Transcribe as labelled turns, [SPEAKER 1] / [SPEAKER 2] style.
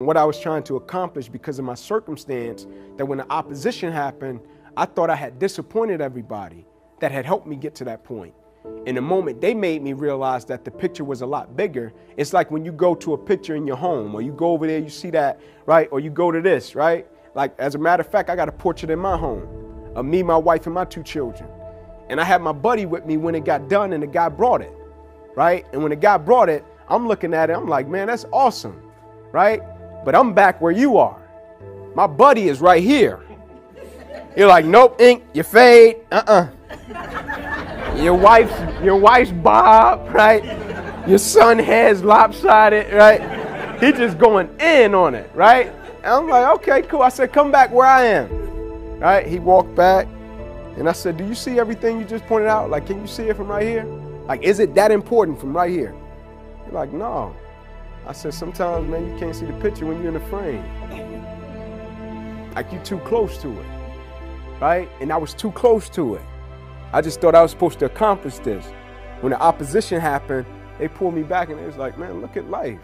[SPEAKER 1] what I was trying to accomplish because of my circumstance, that when the opposition happened, I thought I had disappointed everybody that had helped me get to that point. In the moment they made me realize that the picture was a lot bigger, it's like when you go to a picture in your home, or you go over there, you see that, right? Or you go to this, right? Like, as a matter of fact, I got a portrait in my home of me, my wife, and my two children. And I had my buddy with me when it got done, and the guy brought it, right? And when the guy brought it, I'm looking at it, I'm like, man, that's awesome, right? But I'm back where you are. My buddy is right here. You're like, nope, ink, you fade, uh-uh. Your wife's your wife's bob, right? Your son has lopsided, right? He just going in on it, right? And I'm like, okay, cool. I said, come back where I am. Right? He walked back and I said, Do you see everything you just pointed out? Like, can you see it from right here? Like, is it that important from right here? You're like, no. I said, sometimes, man, you can't see the picture when you're in the frame. Like, you're too close to it. Right? And I was too close to it. I just thought I was supposed to accomplish this. When the opposition happened, they pulled me back and it was like, man, look at life.